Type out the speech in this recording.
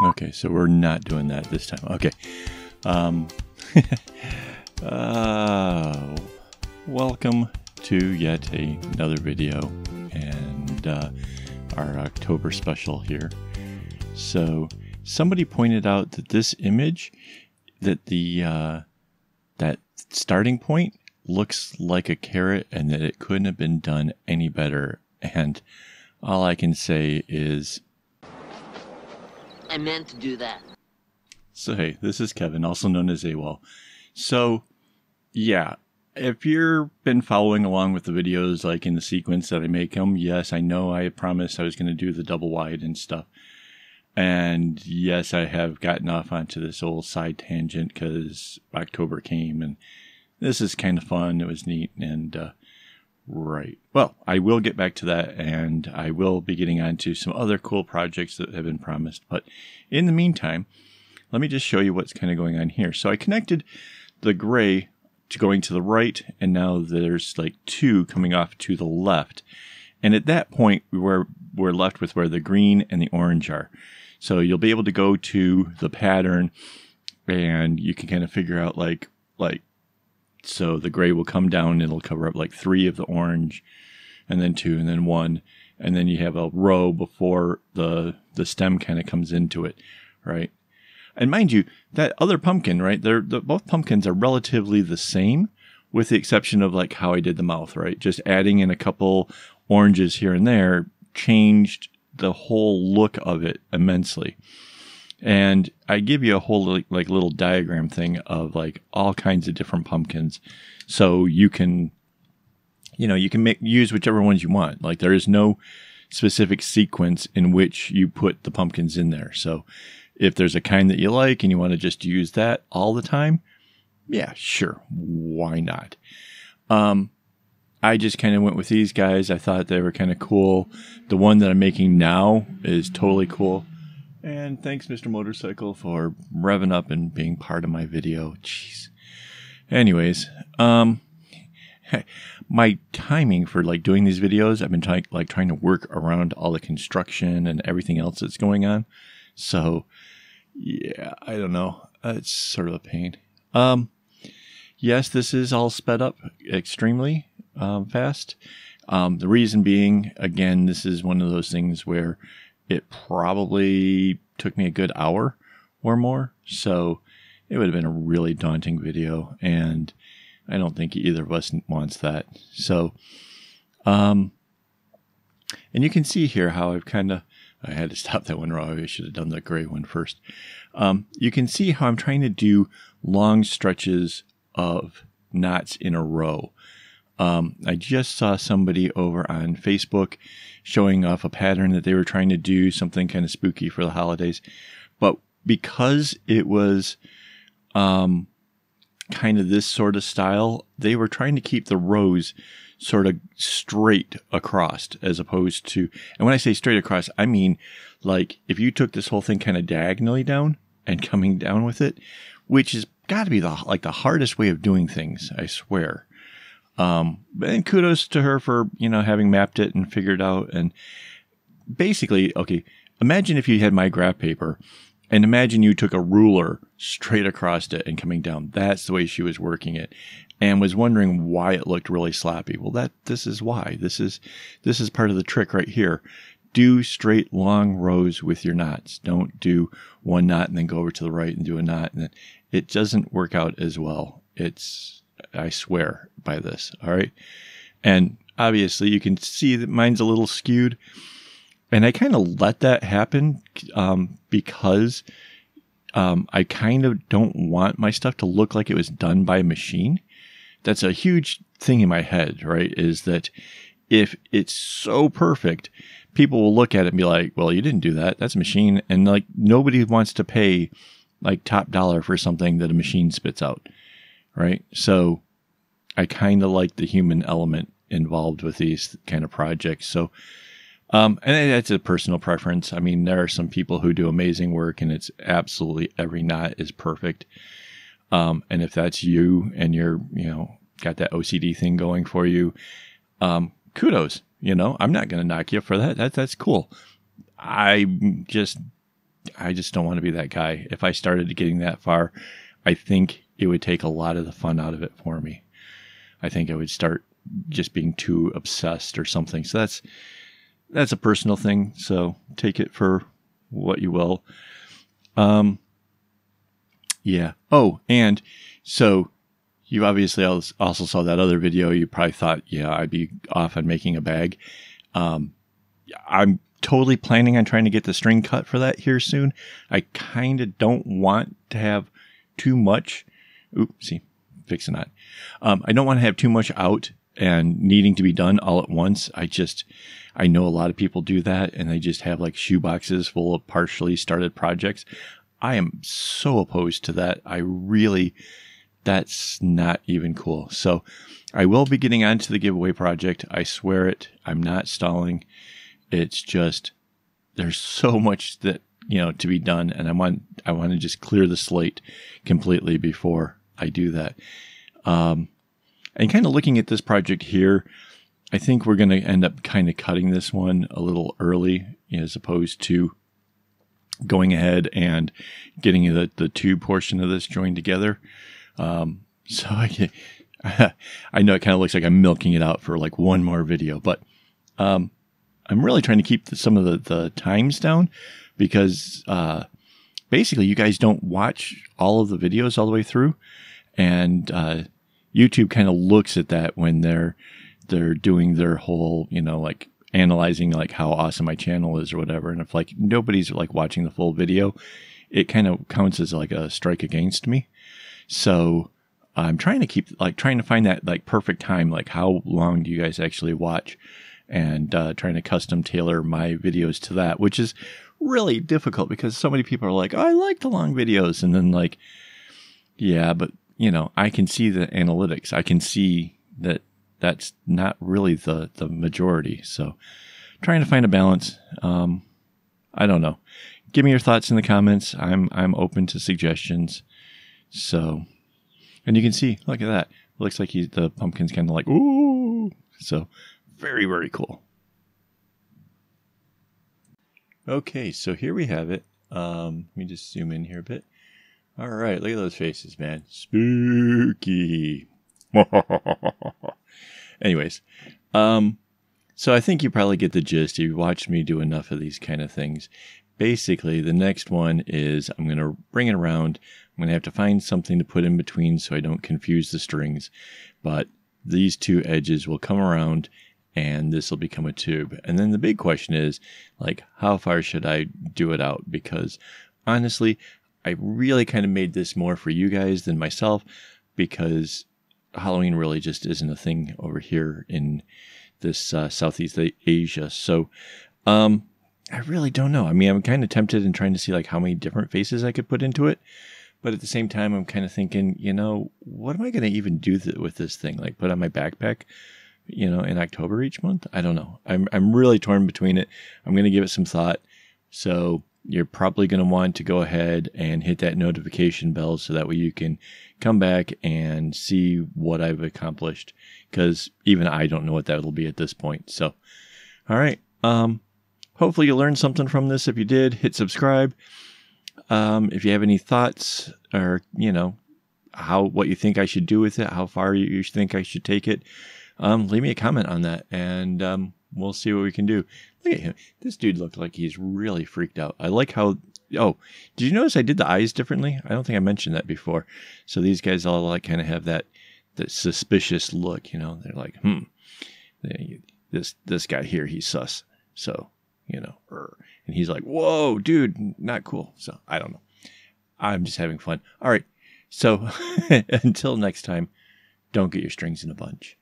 Okay, so we're not doing that this time. Okay. Um, uh, welcome to yet another video and uh, our October special here. So somebody pointed out that this image, that the uh, that starting point looks like a carrot and that it couldn't have been done any better. And all I can say is I meant to do that. So, hey, this is Kevin, also known as AWOL. So, yeah, if you've been following along with the videos, like in the sequence that I make them, yes, I know I promised I was going to do the double wide and stuff. And yes, I have gotten off onto this old side tangent because October came and this is kind of fun. It was neat. And, uh, right. Well, I will get back to that and I will be getting on to some other cool projects that have been promised. But in the meantime, let me just show you what's kind of going on here. So I connected the gray to going to the right, and now there's like two coming off to the left. And at that point, we're, we're left with where the green and the orange are. So you'll be able to go to the pattern and you can kind of figure out like, like, so the gray will come down, and it'll cover up like three of the orange and then two and then one. And then you have a row before the, the stem kind of comes into it, right? And mind you, that other pumpkin, right? They're the, both pumpkins are relatively the same, with the exception of like how I did the mouth, right? Just adding in a couple oranges here and there changed the whole look of it immensely. And I give you a whole like, like little diagram thing of like all kinds of different pumpkins, so you can, you know, you can make use whichever ones you want. Like there is no specific sequence in which you put the pumpkins in there. So if there's a kind that you like and you want to just use that all the time, yeah, sure. Why not? Um, I just kind of went with these guys. I thought they were kind of cool. The one that I'm making now is totally cool. And thanks, Mr. Motorcycle, for revving up and being part of my video. Jeez. Anyways, um, my timing for like doing these videos, I've been trying like trying to work around all the construction and everything else that's going on. So, yeah, I don't know. It's sort of a pain. Um, yes, this is all sped up extremely um, fast. Um, the reason being, again, this is one of those things where it probably took me a good hour or more. So it would have been a really daunting video. And I don't think either of us wants that. So, um, and you can see here how I've kind of, I had to stop that one raw. I should have done the gray one first. Um, you can see how I'm trying to do long stretches of knots in a row. Um, I just saw somebody over on Facebook showing off a pattern that they were trying to do something kind of spooky for the holidays. But because it was um, kind of this sort of style, they were trying to keep the rows sort of straight across as opposed to, and when I say straight across, I mean like if you took this whole thing kind of diagonally down and coming down with it, which has got to be the like the hardest way of doing things, I swear. Um, and kudos to her for you know having mapped it and figured out. And basically, okay, imagine if you had my graph paper, and imagine you took a ruler straight across it and coming down. That's the way she was working it, and was wondering why it looked really sloppy. Well, that this is why. This is this is part of the trick right here. Do straight long rows with your knots. Don't do one knot and then go over to the right and do a knot, and it doesn't work out as well. It's I swear by this. All right. And obviously you can see that mine's a little skewed. And I kind of let that happen um, because um, I kind of don't want my stuff to look like it was done by a machine. That's a huge thing in my head, right? Is that if it's so perfect, people will look at it and be like, well, you didn't do that. That's a machine. And like nobody wants to pay like top dollar for something that a machine spits out right? So I kind of like the human element involved with these kind of projects. So, um, and that's a personal preference. I mean, there are some people who do amazing work, and it's absolutely every knot is perfect. Um, and if that's you and you're, you know, got that OCD thing going for you, um, kudos. You know, I'm not going to knock you for that. That that's cool. I'm just I just don't want to be that guy. If I started getting that far, I think it would take a lot of the fun out of it for me. I think I would start just being too obsessed or something. So that's that's a personal thing. So take it for what you will. Um, yeah. Oh, and so you obviously also saw that other video. You probably thought, yeah, I'd be off on making a bag. Um, I'm totally planning on trying to get the string cut for that here soon. I kind of don't want to have too much. Oop, see, fixing that. Um, I don't want to have too much out and needing to be done all at once. I just, I know a lot of people do that and they just have like shoe boxes full of partially started projects. I am so opposed to that. I really, that's not even cool. So I will be getting onto the giveaway project. I swear it. I'm not stalling. It's just, there's so much that, you know, to be done. And I want, I want to just clear the slate completely before I do that. Um, and kind of looking at this project here, I think we're going to end up kind of cutting this one a little early as opposed to going ahead and getting the, the tube portion of this joined together. Um, so I, I know it kind of looks like I'm milking it out for like one more video, but um, I'm really trying to keep the, some of the, the times down because uh, basically you guys don't watch all of the videos all the way through. And uh, YouTube kind of looks at that when they're they're doing their whole, you know, like analyzing like how awesome my channel is or whatever. And if like nobody's like watching the full video, it kind of counts as like a strike against me. So I'm trying to keep like trying to find that like perfect time. Like how long do you guys actually watch? And uh, trying to custom tailor my videos to that, which is really difficult because so many people are like, oh, I like the long videos. And then like, yeah, but you know, I can see the analytics. I can see that that's not really the the majority. So, trying to find a balance. Um, I don't know. Give me your thoughts in the comments. I'm I'm open to suggestions. So, and you can see, look at that. Looks like he, the pumpkin's kind of like ooh. So, very very cool. Okay, so here we have it. Um, let me just zoom in here a bit. All right, look at those faces, man. Spooky. Anyways, um, so I think you probably get the gist. If You've watched me do enough of these kind of things. Basically, the next one is I'm going to bring it around. I'm going to have to find something to put in between so I don't confuse the strings. But these two edges will come around and this will become a tube. And then the big question is like, how far should I do it out? Because honestly, I really kind of made this more for you guys than myself because Halloween really just isn't a thing over here in this uh, Southeast Asia. So, um, I really don't know. I mean, I'm kind of tempted in trying to see like how many different faces I could put into it, but at the same time, I'm kind of thinking, you know, what am I going to even do th- with this thing? Like, put on my backpack, you know, in October each month? I don't know. I'm I'm really torn between it. I'm going to give it some thought. So you're probably going to want to go ahead and hit that notification bell so that way you can come back and see what I've accomplished because even I don't know what that'll be at this point. So, all right. Um, hopefully you learned something from this. If you did, hit subscribe. Um, if you have any thoughts or, you know, how, what you think I should do with it, how far you think I should take it, um, leave me a comment on that and, um, we'll see what we can do. Look at him. This dude looked like he's really freaked out. I like how. Oh, did you notice I did the eyes differently? I don't think I mentioned that before. So these guys all like kind of have that that suspicious look. You know, they're like, hmm, this this guy here, he's sus. So you know, and he's like, whoa, dude, not cool. So I don't know. I'm just having fun. All right. So until next time, don't get your strings in a bunch.